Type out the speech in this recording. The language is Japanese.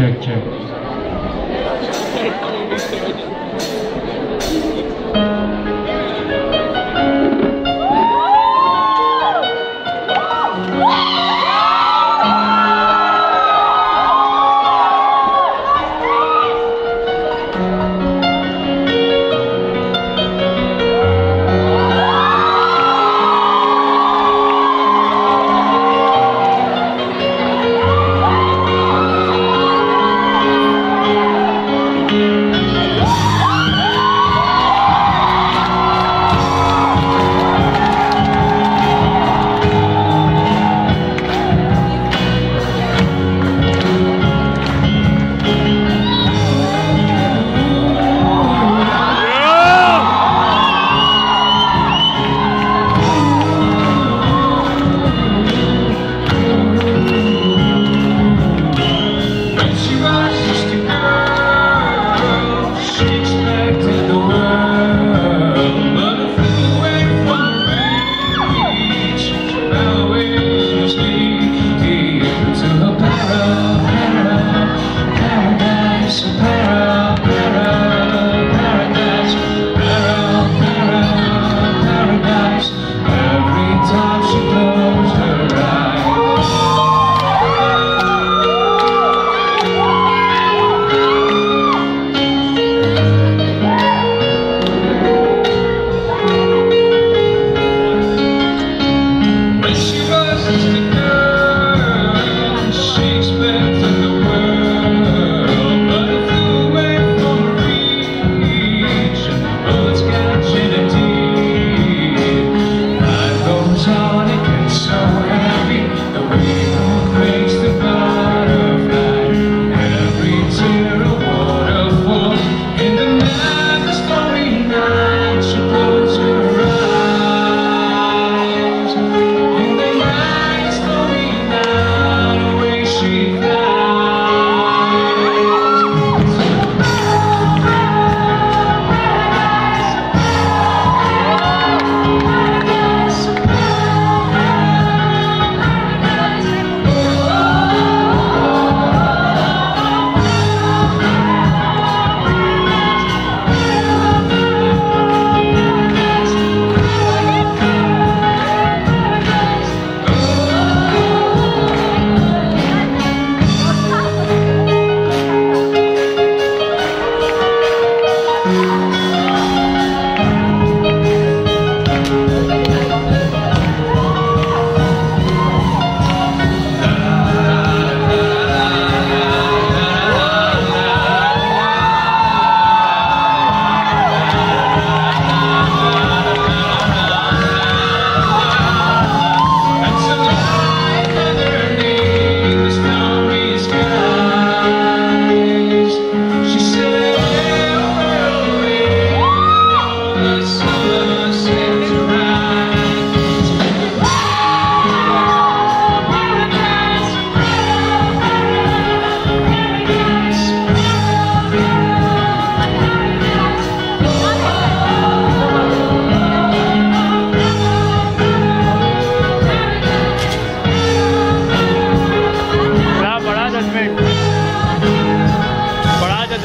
チェックチェック tomorrow.